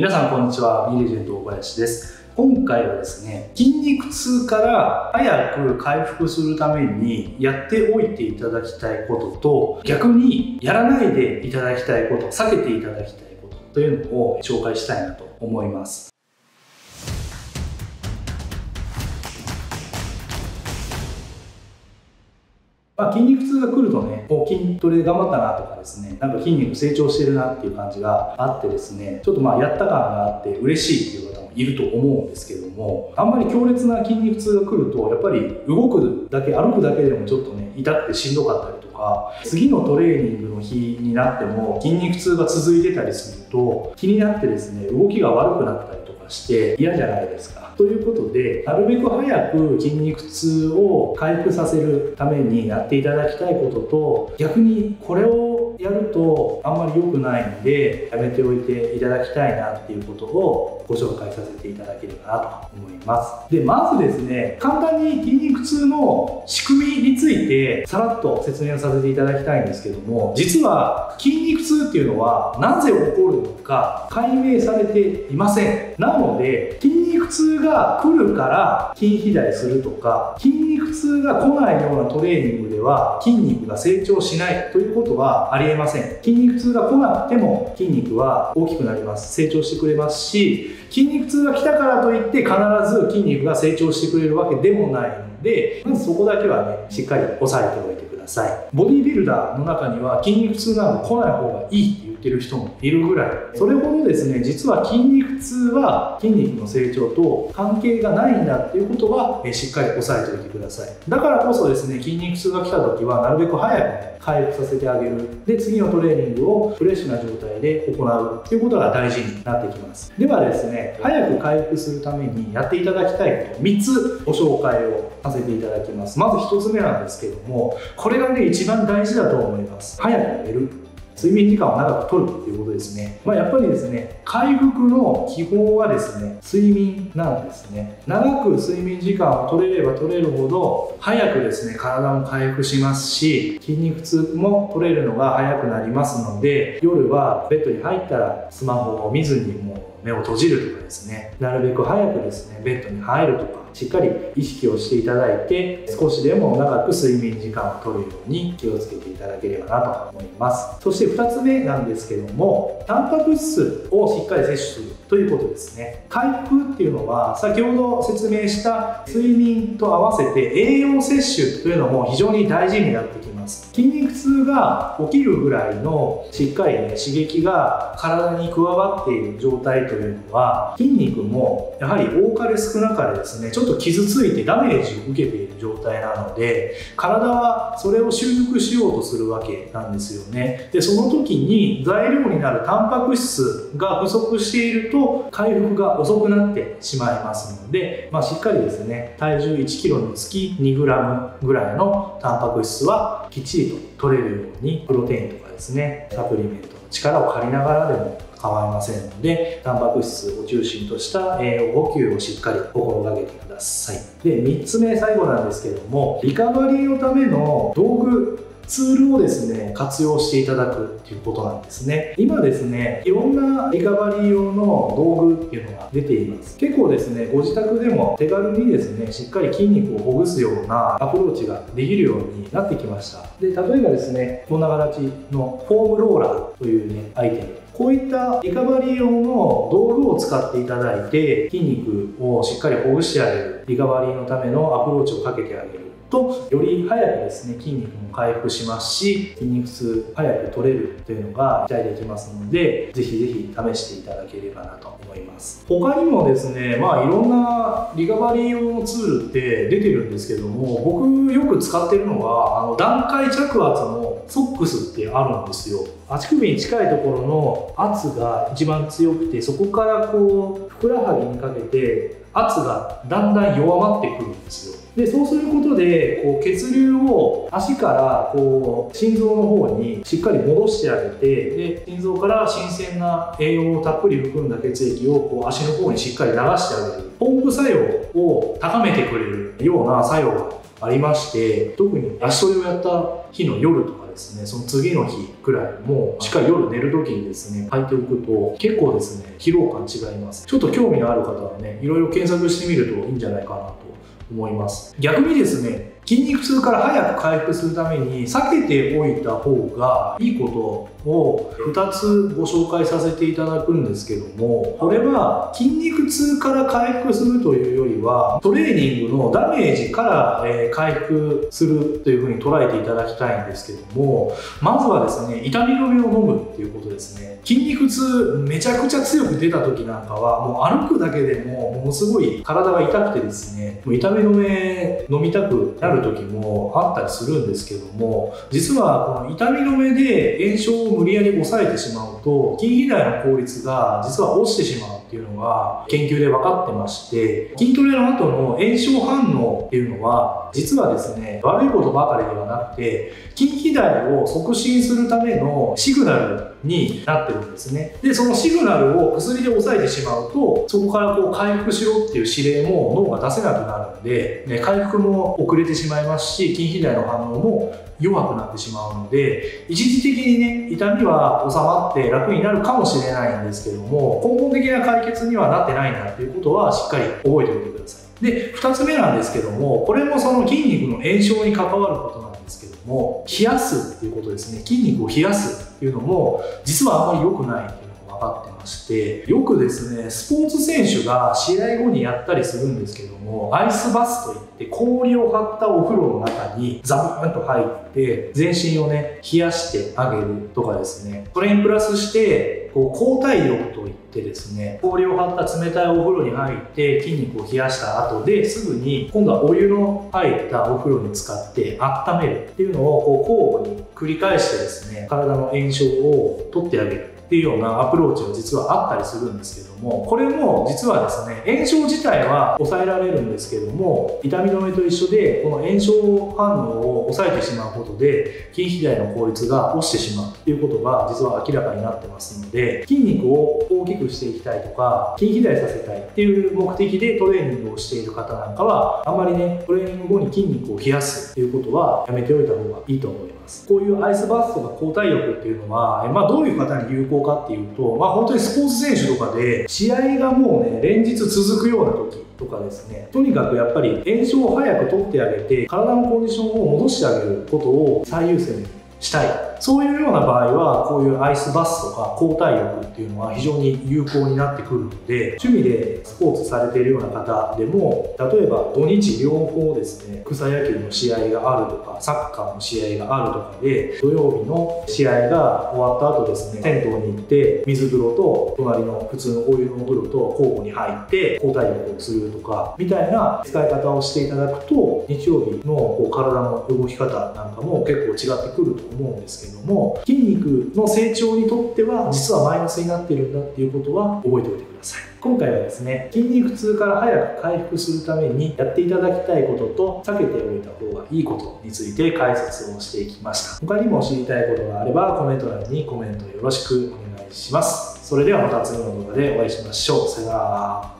皆さんこんにちは。B レジェンド小林です。今回はですね筋肉痛から早く回復するためにやっておいていただきたいことと逆にやらないでいただきたいこと避けていただきたいことというのを紹介したいなと思います。まあ、筋肉痛が来るとね、こう筋トレ頑張ったなとかですね、なんか筋肉成長してるなっていう感じがあってですね、ちょっとまあやった感があって嬉しいっていう方もいると思うんですけども、あんまり強烈な筋肉痛が来ると、やっぱり動くだけ、歩くだけでもちょっとね、痛くてしんどかったりとか、次のトレーニングの日になっても筋肉痛が続いてたりすると、気になってですね、動きが悪くなったりとかして嫌じゃないですか。ということで、なるべく早く筋肉痛を回復させるためにやっていただきたいことと、逆にこれをやるとあんまり良くないので、やめておいていただきたいなっていうことをご紹介させていただければなと思います。で、まずですね、簡単に筋肉痛の仕組みについてさらっと説明をさせていただきたいんですけども、実は筋肉痛っていうのはなぜ起こるのか解明されていません。なので、筋痛が来るから筋肥大するとか筋肉痛が来ないようなトレーニングでは筋肉が成長しないということはありえません。筋肉痛が来なくても筋肉は大きくなります。成長してくれますし筋肉痛が来たからといって必ず筋肉が成長してくれるわけでもないのでまずそこだけはねしっかり押さえておいてください。ボディビルダーの中には筋肉痛なので来ない方がいい。ってる人もいるぐらい。それほどですね実は筋肉痛は筋肉の成長と関係がないんだっていうことはしっかり押さえておいてください。だからこそですね筋肉痛が来た時はなるべく早く回復させてあげる。で次のトレーニングをフレッシュな状態で行うっていうことが大事になってきます。ではですね早く回復するためにやっていただきたいこと3つご紹介をさせていただきます。まず1つ目なんですけどもこれがね一番大事だと思います。早く寝る。睡眠時間を長くとるっていうことですね。まあ、やっぱりですね、回復の基本はですね、睡眠なんですね。長く睡眠時間を取れれば取れるほど、早くですね、体も回復しますし、筋肉痛も取れるのが早くなりますので、夜はベッドに入ったらスマホを見ずにもう目を閉じるとかですね。なるべく早くですねベッドに入るとかしっかり意識をしていただいて少しでも長く睡眠時間をとるように気をつけていただければなと思います。そして2つ目なんですけどもタンパク質をしっかり摂取するということですね。回復っていうのは先ほど説明した睡眠と合わせて栄養摂取というのも非常に大事になってきます。筋肉痛が起きるぐらいのしっかりね刺激が体に加わっている状態というのは筋肉もやはり多かれ少なかれですねちょっと傷ついてダメージを受けている。状態なので体はそれを修復しようとするわけなんですよね。でその時に材料になるタンパク質が不足していると回復が遅くなってしまいますので、まあ、しっかりですね体重 1kg につき 2g ぐらいのタンパク質はきっちりと取れるようにプロテインとかですねサプリメントの力を借りながらでも構いませんのでタンパク質を中心とした栄養補給をしっかり心がけてくださいで3つ目最後なんですけどもリカバリーのための道具ツールをですね、活用していただくっていうことなんですね。今ですね、いろんなリカバリー用の道具っていうのが出ています。結構ですね、ご自宅でも手軽にですね、しっかり筋肉をほぐすようなアプローチができるようになってきました。で、例えばですね、こんな形のフォームローラーというね、アイテム。こういったリカバリー用の道具を使っていただいて筋肉をしっかりほぐしてあげるリカバリーのためのアプローチをかけてあげるとより早くですね筋肉も回復しますし筋肉痛早く取れるというのが期待できますのでぜひぜひ試していただければなと思います。他にもですねまあいろんなリカバリー用のツールって出てるんですけども僕よく使ってるのはあの段階着圧のソックスってあるんですよ。足首に近いところの圧が一番強くてそこからこうふくらはぎにかけて圧がだんだん弱まってくるんですよ。でそうすることでこう血流を足からこう心臓の方にしっかり戻してあげてで心臓から新鮮な栄養をたっぷり含んだ血液をこう足の方にしっかり流してあげる。ポンプ作用を高めてくれるような作用がありまして特に足トレをやった日の夜とかですねその次の日くらいもしっかり夜寝る時にですね履いておくと結構ですね疲労感違います。ちょっと興味のある方はねいろいろ検索してみるといいんじゃないかなと思います。逆にですね筋肉痛から早く回復するために避けておいた方がいいことを2つご紹介させていただくんですけどもこれは筋肉痛から回復するというよりはトレーニングのダメージから回復するというふうに捉えていただきたいんですけどもまずはですね痛み止めを飲むっていうことですね。筋肉痛めちゃくちゃ強く出た時なんかはもう歩くだけでもものすごい体が痛くてですねもう痛み止め飲みたくなる時もあったりするんですけども実はこの痛み止めで炎症を無理やり抑えてしまう。と筋肥大の効率が実は落ちてしまうっていうのが研究で分かってまして筋トレの後の炎症反応っていうのは実はですね悪いことばかりではなくて筋肥大を促進するためのシグナルになってるんですね。でそのシグナルを薬で抑えてしまうとそこからこう回復しろっていう指令も脳が出せなくなるんで、ね、回復も遅れてしまいますし筋肥大の反応も弱くなってしまうので一時的にね痛みは収まって楽になるかもしれないんですけども根本的な解決にはなってないなっていうことはしっかり覚えておいてください。で2つ目なんですけどもこれもその筋肉の炎症に関わることなんですけども冷やすっていうことですね。筋肉を冷やすっていうのも実はあんまり良くないっていうのが分かってましてよくですねスポーツ選手が試合後にやったりするんですけどもアイスバスといって氷を張ったお風呂の中にザブーンと入って全身をね冷やしてあげるとかですね。それにプラスしてこう交代浴といってですね氷を張った冷たいお風呂に入って筋肉を冷やした後ですぐに今度はお湯の入ったお風呂に使って温めるっていうのをこう交互に繰り返してですね体の炎症を取ってあげる。っていうようなアプローチが実はあったりするんですけどもこれも実はですね炎症自体は抑えられるんですけども痛み止めと一緒でこの炎症反応を抑えてしまうことで筋肥大の効率が落ちてしまうっていうことが実は明らかになってますので筋肉を大きくしていきたいとか筋肥大させたいっていう目的でトレーニングをしている方なんかはあんまりねトレーニング後に筋肉を冷やすっていうことはやめておいた方がいいと思います。こういうアイスバスとか交代浴っていうのは、まあ、どういう方に有効かっていうと、まあ、本当にスポーツ選手とかで試合がもうね連日続くような時とかですねとにかくやっぱり炎症を早く取ってあげて体のコンディションを戻してあげることを最優先にしたい。そういうような場合はこういうアイスバスとか交代浴っていうのは非常に有効になってくるので趣味でスポーツされているような方でも例えば土日両方ですね草野球の試合があるとかサッカーの試合があるとかで土曜日の試合が終わった後ですね銭湯に行って水風呂と隣の普通のお湯のお風呂と交互に入って交代浴をするとかみたいな使い方をしていただくと日曜日のこう体の動き方なんかも結構違ってくると思うんですけどけども筋肉の成長にとっては実はマイナスになっているんだっていうことは覚えておいてください。今回はですね筋肉痛から早く回復するためにやっていただきたいことと避けておいた方がいいことについて解説をしていきました。他にも知りたいことがあればコメント欄にコメントよろしくお願いします。それではまた次の動画でお会いしましょう。さよなら。